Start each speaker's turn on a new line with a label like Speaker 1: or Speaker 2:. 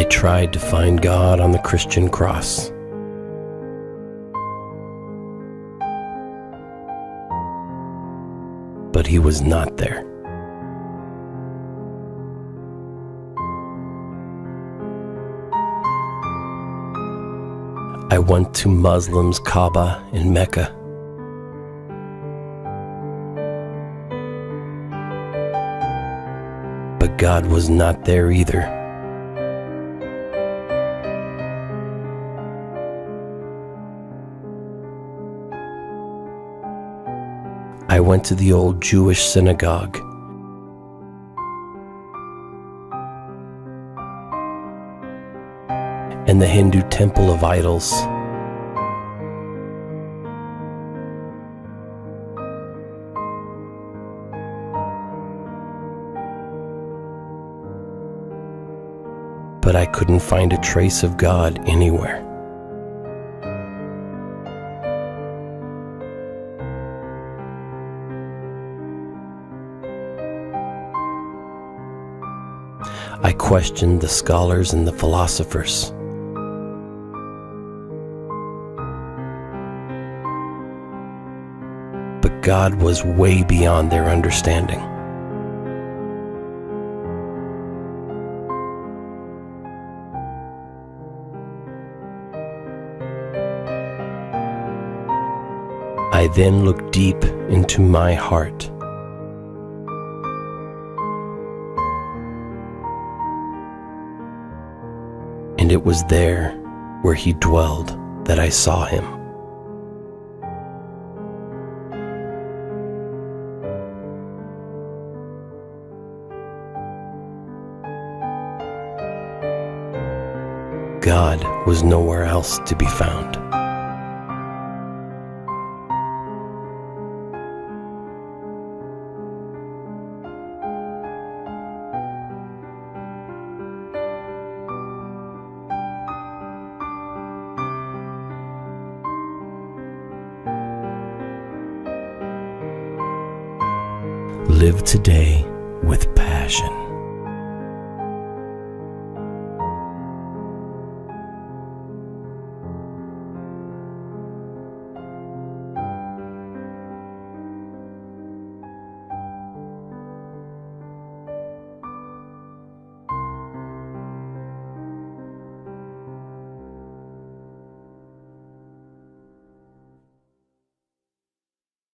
Speaker 1: I tried to find God on the Christian cross. But he was not there. I went to Muslims' Kaaba in Mecca. But God was not there either. I went to the old Jewish synagogue. And the Hindu temple of idols. But I couldn't find a trace of God anywhere. I questioned the scholars and the philosophers. God was way beyond their understanding. I then looked deep into my heart. and it was there where he dwelled that I saw him. God was nowhere else to be found. Live today with passion.